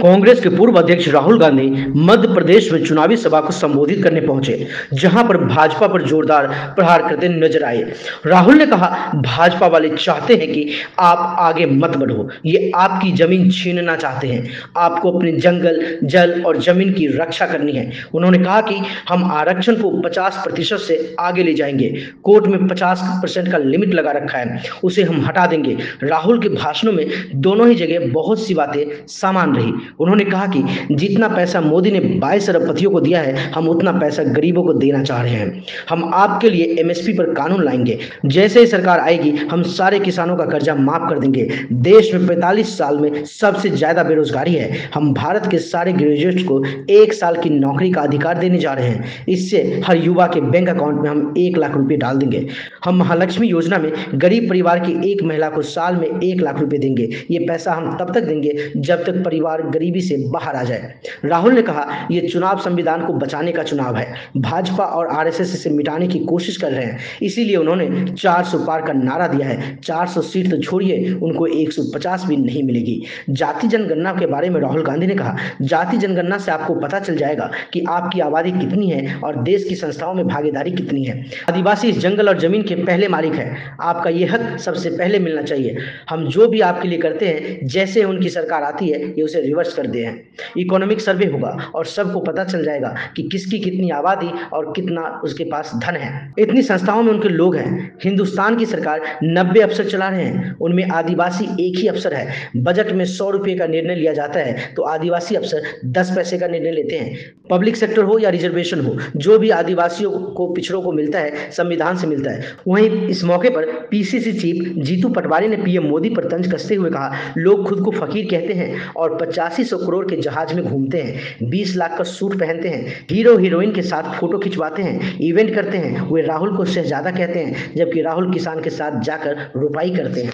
कांग्रेस के पूर्व अध्यक्ष राहुल गांधी मध्य प्रदेश में चुनावी सभा को संबोधित करने पहुँचे, जहाँ पर भाजपा पर जोरदार प्रहार करते नज़र आए। राहुल ने कहा, भाजपा वाले चाहते हैं कि आप आगे मत बढ़ो। ये आपकी ज़मीन छीनना चाहते हैं। आपको अपने जंगल, जल और ज़मीन की रक्षा करनी है। उन्होंने कहा कि हम आरक्षण को 50 प्रतिशत से आगे ले जाएँगे। कोर्ट में 50 परसेंट का लिमिट लगा रखा है। उसे हम हटा देंगे। राहुल के भाषणों में दोनों ही जगह बहुत सी बातें समान रही। उन्होंने कहा कि जितना पैसा मोदी ने बाईस अरबपतियों को दिया है, हम उतना पैसा गरीबों को देना चाह रहे हैं। हम आपके लिए एमएसपी पर कानून लाएँगे। जैसे ही सरकार आएगी, हम सारे किसानों का कर्जा माफ़ कर देंगे। देश में पैंतालीस साल में सबसे ज़्यादा बेरोजगारी है। हम भारत के सारे ग्रेजुएट को एक साल की नौकरी का अधिकार देने जा रहे हैं। इससे हर युवा के बैंक अकाउंट में हम एक लाख रुपए डाल देंगे। हम महालक्ष्मी योजना में गरीब परिवार की एक महिला को साल में एक लाख रुपए देंगे। ये पैसा हम तब तक देंगे जब तक परिवार गरीबी से बाहर आ जाए। राहुल ने कहा यह चुनाव संविधान को बचाने का चुनाव है। भाजपा और आरएसएस इसे मिटाने की कोशिश कर रहे हैं। इसीलिए उन्होंने 400 पार का नारा दिया है। 400 सीट तो छोड़िए, उनको 150 भी नहीं मिलेगी। जाति जनगणना के बारे में राहुल गांधी ने कहा, जाति जनगणना से आपको पता चल जाएगा कि आपकी आबादी कितनी है और देश की संस्थाओं में भागीदारी कितनी है। आदिवासी इस जंगल और ज़मीन के पहले मालिक है। आपका यह हक सबसे पहले मिलना चाहिए। हम जो भी आपके लिए करते हैं, जैसे उनकी सरकार आती है, ये उसे रिवर्स कर दे हैं। इकोनॉमिक सर्वे होगा और सबको पता चल जाएगा कि किसकी कितनी आबादी और कितना उसके पास धन है। इतनी संस्थाओं में उनके लोग हैं। हिंदुस्तान की सरकार नब्बे अफसर चला रहे हैं। उनमें आदिवासी एक ही अफसर है। बजट में सौ रुपये का निर्णय लिया जाता है तो आदिवासी अफसर दस पैसे का निर्णय लेते हैं। पब्लिक सेक्टर हो या रिजर्वेशन हो, जो भी आदिवासियों को, पिछड़ों को मिलता है, संविधान से मिलता है। वहीं इस मौके पर पीसीसी चीफ जीतू पटवारी ने पीएम मोदी पर तंज कसते हुए कहा, लोग खुद को फकीर कहते हैं और पचासी सौ करोड़ के जहाज़ में घूमते हैं, बीस लाख का सूट पहनते हैं, हीरो हीरोइन के साथ फ़ोटो खिंचवाते हैं इवेंट करते हैं, वे राहुल को शहजादा कहते हैं, जबकि राहुल किसान के साथ जाकर रुपाई करते हैं।